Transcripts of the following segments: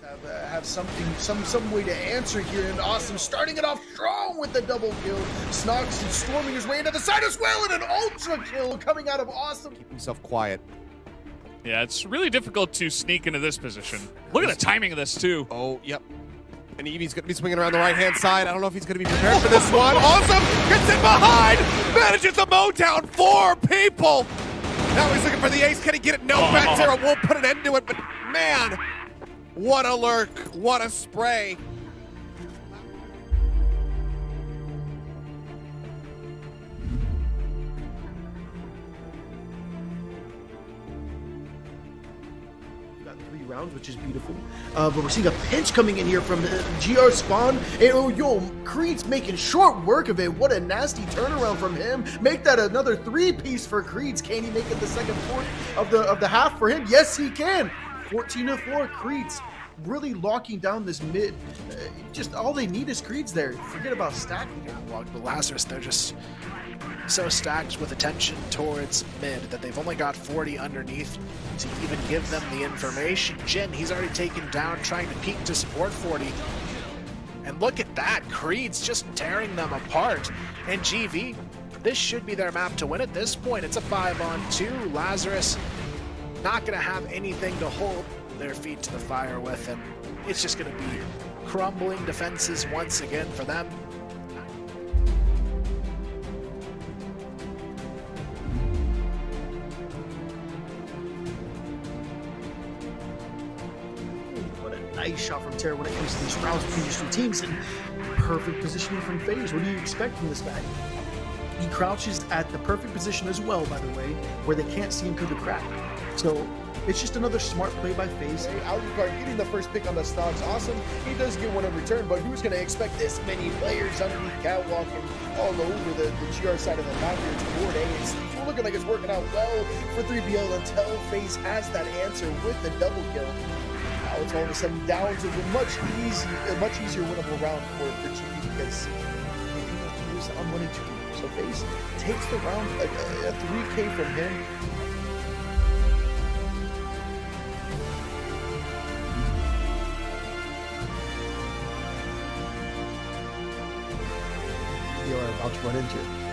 have, uh, have something, some some way to answer here. And Awesome starting it off strong with the double kill. Snox is storming his way into the side as well, and an ultra kill coming out of Awesome. Keep himself quiet. Yeah, it's really difficult to sneak into this position. Look at the timing of this, too. Oh, yep. And Eevee's going to be swinging around the right-hand side. I don't know if he's going to be prepared for this one. Awesome! Gets in behind! Manages the Motown. Four people! Now he's looking for the ace. Can he get it? No, Oh. Fat Zero won't put an end to it, but man, what a lurk. What a spray. Got three rounds, which is beautiful. Uh, but we're seeing a pinch coming in here from uh, GR Spawn. And oh, yo, Creed's making short work of it. What a nasty turnaround from him. Make that another three piece for Creed's. Can he make it the second fourth of the of the half for him? Yes, he can. 14 to 4. Creed's really locking down this mid. Uh, just all they need is Creed's there. Forget about stacking. Well, the Lazarus, they're just so stacked with attention towards mid that they've only got 40 underneath to even give them the information. Jin, he's already taken down, trying to peek to support 40. And look at that, Creed's just tearing them apart. And GV, this should be their map to win at this point. It's a 5 on 2. Lazarus not going to have anything to hold their feet to the fire with, and it's just going to be crumbling defenses once again for them. What a nice shot from Terra when it comes to these rounds between these two teams. And perfect positioning from FaZe. What do you expect from this guy? He crouches at the perfect position as well, by the way, where they can't see him through the crack. So it's just another smart play by FaZe. Alucard getting the first pick on the Snox. Awesome. He does get one in return, but who's going to expect this many players underneath Catwalk and all over the, the GR side of the map here toward A? It's it's looking like it's working out well for 3BL until FaZe has that answer with the double kill. Now it's all of a sudden down to a much easy, a much easier winnable round for, for GP because they use on money to do. So FaZe takes the round, uh, uh, a, a, a 3K from him. About to run into.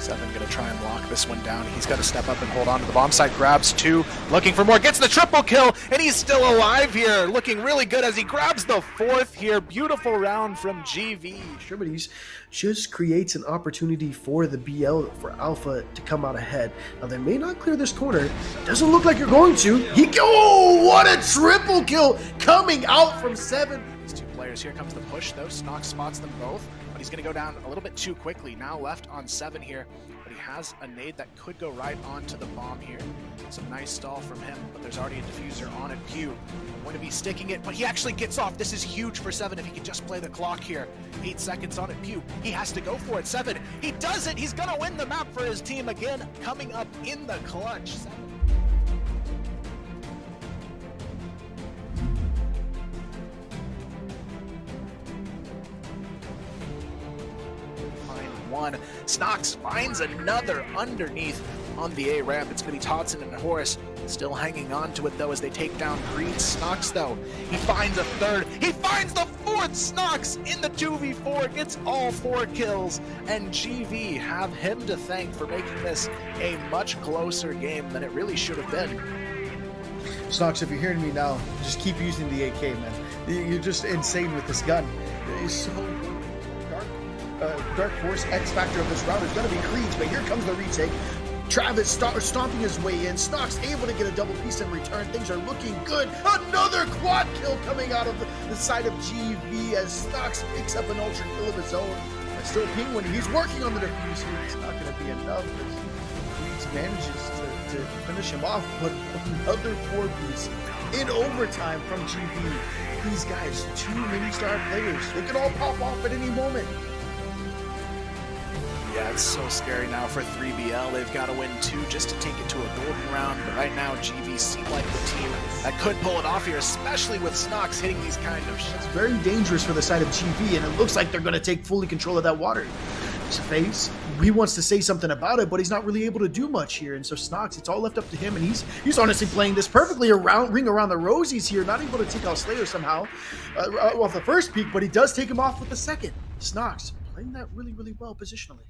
Seven gonna try and lock this one down. He's got to step up and hold on to the bomb side. Grabs two, looking for more. Gets the triple kill, and he's still alive here. Looking really good as he grabs the fourth here. Beautiful round from GV. extremities just creates an opportunity for the BL for Alpha to come out ahead. Now they may not clear this corner. Doesn't look like you're going to. He oh what a triple kill coming out from seven. These two players. Here comes the push though. Snox spots them both, he's gonna go down a little bit too quickly. Now left on seven here, but he has a nade that could go right onto the bomb here. Some nice stall from him, but there's already a diffuser on it. Pew going to be sticking it, but he actually gets off. This is huge for Seven if he can just play the clock here. Eight seconds on it. Pew, he has to go for it. Seven, he does it. He's gonna win the map for his team again, coming up in the clutch. Seven. One. Finds another underneath on the A ramp. It's going to be Todson and Horace still hanging on to it though as they take down Creed. Snox though, he finds a third. He finds the fourth Snox in the 2v4, gets all four kills, and GV have him to thank for making this a much closer game than it really should have been. Snox, if you're hearing me now, just keep using the AK, man. You're just insane with this gun. It's so dark. Uh, dark Force X factor of this round is going to be Creed's, but here comes the retake. Travis st- stomping his way in. Snox able to get a double piece in return. Things are looking good. Another quad kill coming out of the, the side of GV as Snox picks up an ultra kill of his own. But still, Penguin, he's working on the defuse here. It's not going to be enough as Creed's manages to, to finish him off. But another four piece in overtime from GV. These guys, two mini star players. They could all pop off at any moment. Yeah, it's so scary now for 3BL. They've got to win two just to take it to a golden round. But right now, GV seem like the team that could pull it off here, especially with Snox hitting these kind of shots. It's very dangerous for the side of GV, and it looks like they're going to take fully control of that water. Snox face. He wants to say something about it, but he's not really able to do much here. And so Snox, it's all left up to him, and he's he's honestly playing this perfectly around ring around the rosies here, not able to take out Slayer somehow uh, off the first peek, but he does take him off with the second. Snox playing that really, really well positionally.